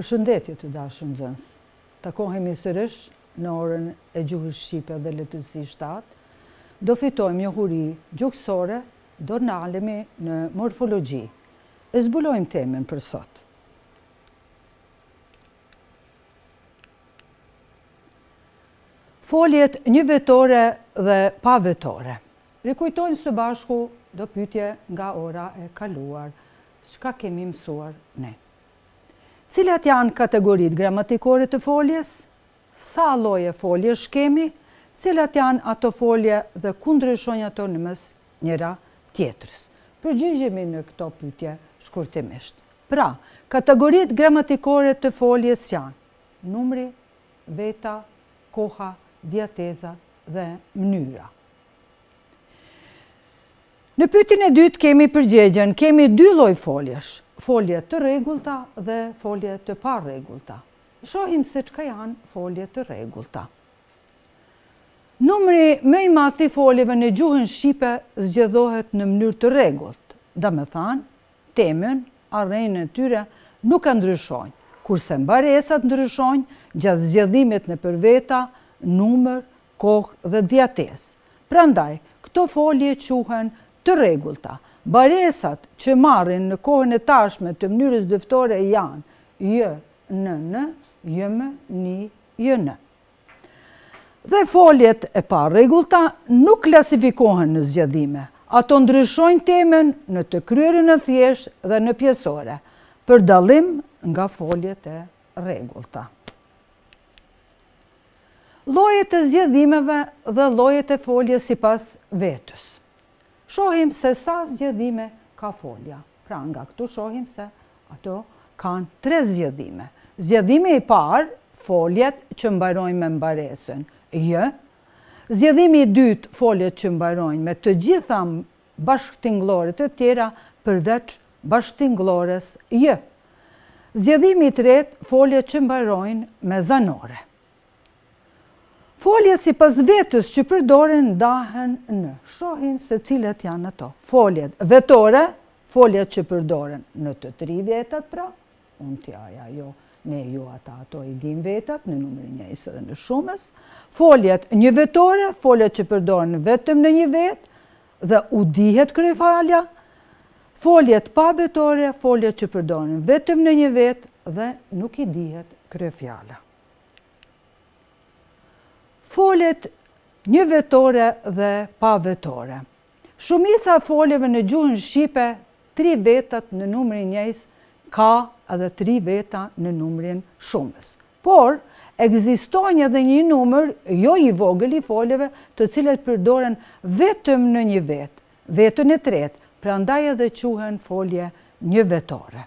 Përshëndetje të dashur nxënës. Takohemi sërish në orën e gjuhës shqipe dhe letërsi 7. Do fitojmë njohuri gjuhësore, do ndalemi në morfologji. E zbulojmë temën për sot. Foljet njëvetore dhe pavetore. Rikujtojmë së bashku do pyetje nga ora e kaluar, çka kemi mësuar ne. Cilat janë kategoritë gramatikore të foljes? Sa lloje foljesh kemi? Cilat janë ato folje dhe ku ndryshojnë ato në mes njëra tjetrës? Përgjigjemi në këto pyetje shkurtimisht. Pra, kategoritë gramatikore të foljes janë, numri, veta, koha, diateza dhe mënyra. Në pyetjen e dytë kemi përgjigjen, kemi dy lloj foljesh, folje të rregullta dhe folje të parregullta. Shohim se çka janë folje të rregullta. Numri më i madh i foljeve në gjuhën shqipe zgjedhohet në mënyrë të rregullt, domethënë temën, a rrënjën e tyre nuk e ndryshojnë, kurse mbaresat ndryshojnë gjatë zgjedhimit nëpër veta, numër, kohë dhe diatezë. Prandaj, këto folje quhen të rregullta. Mbaresat që marrin në kohën e tashme të mënyrës dëftore janë, jë, në, në, jëmë, ni, jënë. Dhe foljet e parregullta nuk klasifikohen në zgjedhime. Ato ndryshojnë temën në të kryerën e thjeshtë dhe në pjesore, për dallim nga foljet e rregullta. Llojet e zgjedhimeve dhe llojet e foljes sipas vetës. Shohim se sa zgjedhime ka folja. Pra nga këtu shohim se ato kanë tre zgjedhime. Zgjedhimi i parë, foljet që mbarojnë me mbaresën J. Zgjedhimi i dytë, foljet që mbarojnë me të gjitha bashkëtingëlloret e tjera përveç bashkëtingëllores J. Zgjedhimi i tretë, foljet që mbarojnë me zanore. Foljet sipas vetës që përdoren ndahen në, shohim se cilat janë ato, foljet vetore, foljet që përdoren në të tri vetat pra, unë, ti, ai, ajo, ne, ju, ata, ato, i dimë vetat në numrin njëjës dhe në shumës, foljet njëvetore, foljet që përdoren vetëm në një vetë dhe u dihet kryefjala, foljet pavetore, foljet që përdoren vetëm në një vetë dhe nuk i dihet kryefjala. Foljet njëvetore dhe pavetore. Shumica e foljeve në gjuhën shqipe tri vetat në numrin njëjës ka dhe tri veta në numrin shumës. Por, ekzistojnë edhe një numër jo i vogël i foljeve të cilat përdoren vetëm në një vetë, Vetën e tretë, prandaj edhe quhen folje njëvetore.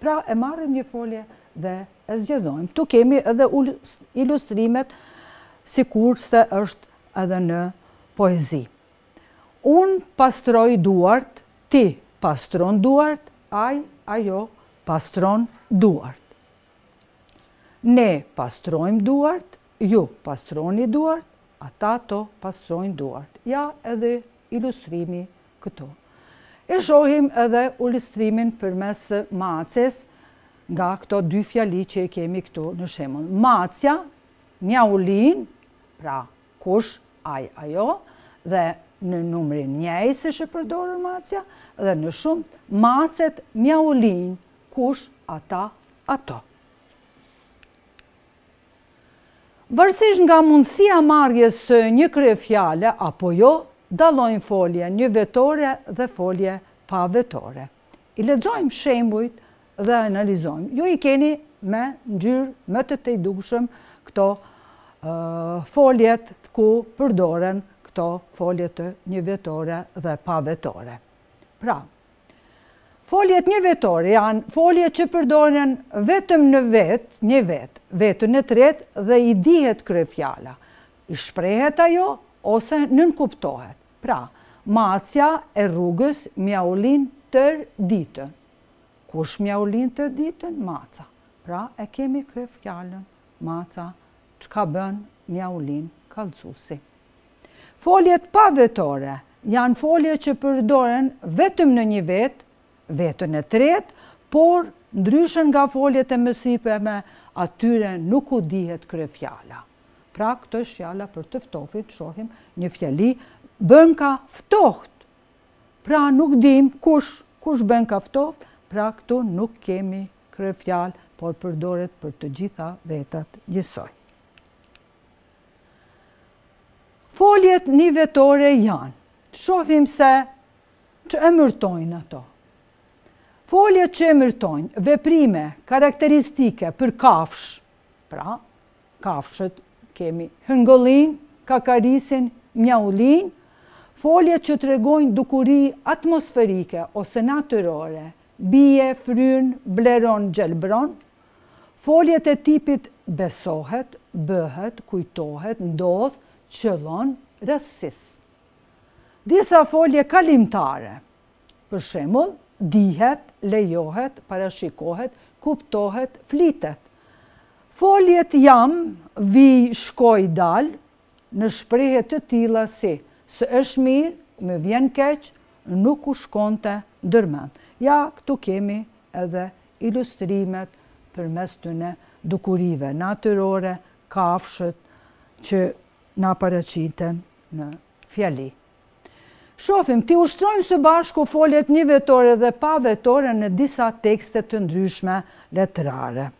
Pra e marrim një folje dhe e zgjedhojmë. Këtu kemi edhe ilustrimet sikurse është edhe në poezi. Unë pastroj duart, ti pastron duart, ai, ajo pastron duart. Ne pastrojmë duart, Ju pastroni duart, ata, ato pastrojnë duart. Ja edhe ilustrimi këtu. E shohim edhe ilustrimin përmes maces nga këto dy fjali që i kemi këtu në shembull. Macja mjaullin, pra kush, ai, ajo, dhe në numrin njëjës është e përdorur macja, dhe në shumës, macet mjaullijnë, kush, ata, ato. Varësisht nga mundësia e marrjes së një kryefjale apo jo, dallojmë folje njëvetore dhe folje pavetore. I lexojmë shembujt dhe analizojmë. Ju i keni me ngjyrë më të tejdukshme këto foljet ku përdoren këto foljet njëvetore dhe pavetore. Pra, Foljet njëvetore janë foljet që përdoren vetëm në vetë, një vetë, vetën e tretë dhe i dihet kryefjala, i shprehet ajo ose nënkuptohet. Pra, macja e rrugës mjaullin tërë ditën. Kush mjaullin tërë ditën? Maca. Pra, e kemi kryefjalën, maca çka bën, mjaullin, kallxuesi. Foljet pavetore janë folje që përdoren vetëm në një vetë, vetën e tretë, por ndryshe nga foljet e mësipërme, atyre nuk u dihet kryefjala. Pra, këtu është fjala për të ftohtin, shohim një fjali, bënka ftohtë. Pra, nuk dimë kush, kush bënka ftohtë, pra këtu nuk kemi kryefjalë, por përdoret për të gjitha vetat njësoj. Foljet njëvetore janë, të shohim se ç' emërtojnë ato. Foljet që emërtojnë, veprime, karakteristike për kafshë, pra, kafshët kemi hingëllin, kakarisin, mjaullin, foljet që tregojnë dukuri atmosferike ose natyrore, bie, fryn, bleron, gjelbëron, Foljet e tipit besohet, bëhet, kujtohet, ndodh, qëllon, rastis. Disa folje kalimtare, për shembull, dihet, lejohet, parashikohet, kuptohet, flitet. Foljet jam, vij, shkoj, dal, Në shprehje të tilla si, s'është mirë, më vjen keq, nuk u shkonte ndër mend. Ja, këtu kemi edhe ilustrimet përmes tyne dukurive natyrore, kafshët që na paraqiten në fjali. Shofim, t'i ushtrojmë së bashku foljet njëvetore dhe pavetore në disa tekste të ndryshme letrare.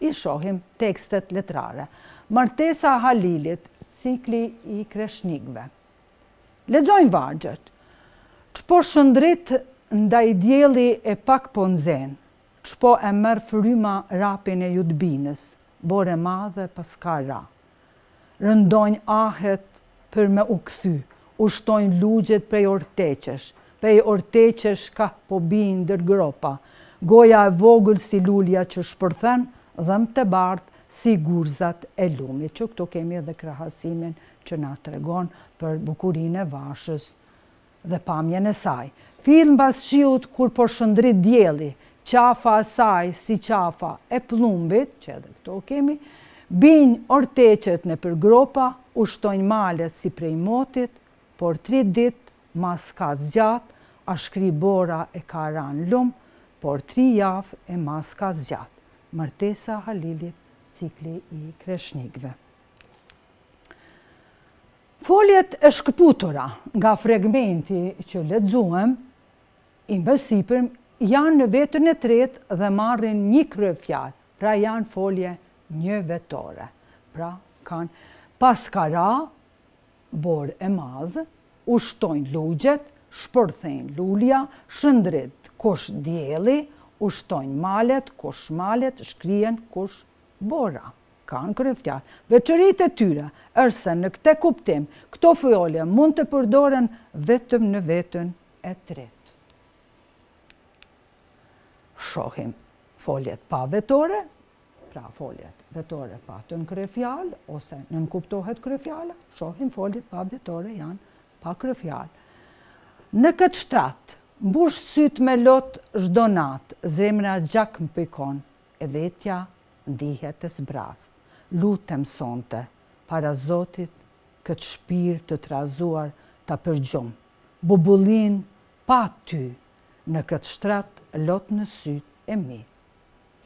I shohim tekstet letrare. Martesa e Halilit, cikli i Kreshnikëve. Lexojmë vargjet. Ç'po shëndrit ndaj dielli e pak po nxen, ç'po e merr fryma rapin e Jutbinës, borë e madhe paska ra, Rëndojnë ahet për me u kthy, ushtojnë lugjet prej orteqesh, prej orteqesh kah po bijnë ndër gropa, goja e vogël si lulja që shpërthen, dhëmbët e bardhë si gurzat e lumit, që këto kemi edhe krahasimin që na tregon për bukurinë e vashës dhe pamjen e saj. Fill mbas shiut kur po shëndrit dielli, qafa e saj si qafa e pllumbit, që edhe këto kemi, bijnë orteqet nëpër gropa, ushtojnë malet si prej motit, por tri ditë ma s'ka zgjatë, a shkri bora e ka ra n'lum, por tri javë e ma s'ka zgjatë, Martesa e Halilit, cikli i Kreshnikëve. Foljet e shkëputura nga fregmenti që lexuem, i mësipërm, janë në vetën e tretë dhe marrin një kryefjalë, pra janë folje njëvetore. Pra kanë, Paska ra borë e madhë, ushtojnë lugjet, shpërthen lulja, shndrit kush dielli, ushtojnë malet, kush malet, shkrihen kush Bora, Kanë kryefjalë. Veçoritë e tyre është se në këtë kuptim këto folje mund të përdoren vetëm në vetën e tretë. Shohim foljet pavetore, pra foljet vetore patën kryefjalë ose nënkuptohet kryefjala, shohim foljet pavetore janë pa kryefjalë. Në këtë shtrat, mbush sytë me lot çdo natë, zemra gjak më pikon, e vetja ndihet e zbraztë. Lutem sonte, para Zotit, këtë shpirt të trazuar ta përgjum. Bubullin pa ty në këtë shtrat lot në sytë e mi.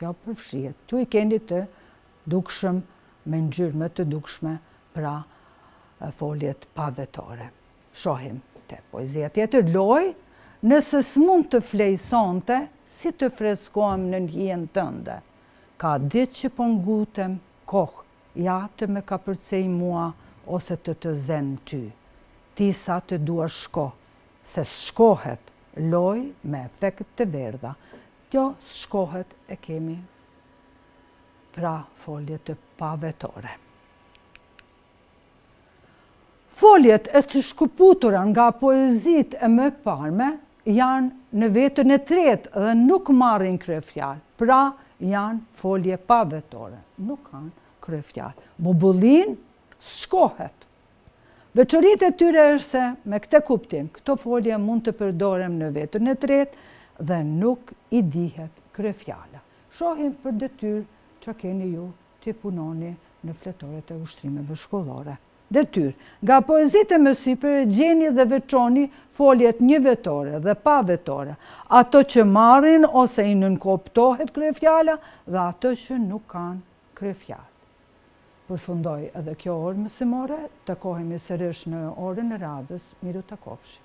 Kjo përfshihet. Këtu i keni të dukshëm me ngjyrë më të dukshme, pra foljet pavetore. Shohim te poezia tjetër, Lojë, nëse s'mund të fle sonte, si të freskohem nën hijen tënde? Ka ditë që po ngutem, kohë, ja të më kapërcejë mua ose të të zë ty. Ti sa të duash shko, se s'shkohet, Lojë me efekt të verdha, Kjo s'shkohet e kemi pra folje të pavetore. Foljet e të shkëputura nga poezitë e mëparme janë në vetën e tretë dhe nuk marrin kryefjalë, pra janë folje pavetore, nuk kanë kryefjalë. Bubullin, s'shkohet. Veçoritë e tyre është se me këtë kuptim këto folje mund të përdoren në vetën e tretë dhe nuk i dihet kryefjala. Shohim për detyrë çka keni ju T'i punoni në fletoret e ushtrimeve shkollore. Detyrë. Nga poezitë e mësipërme gjeni dhe veçoni foljet njëvetore dhe pavetore, ato që marrin ose i nënkuptohet kryefjala dhe ato që nuk kanë kryefjalë. Përfundoi edhe kjo orë mësimore, takohemi sërish në orën e radhës, mirutakofshim.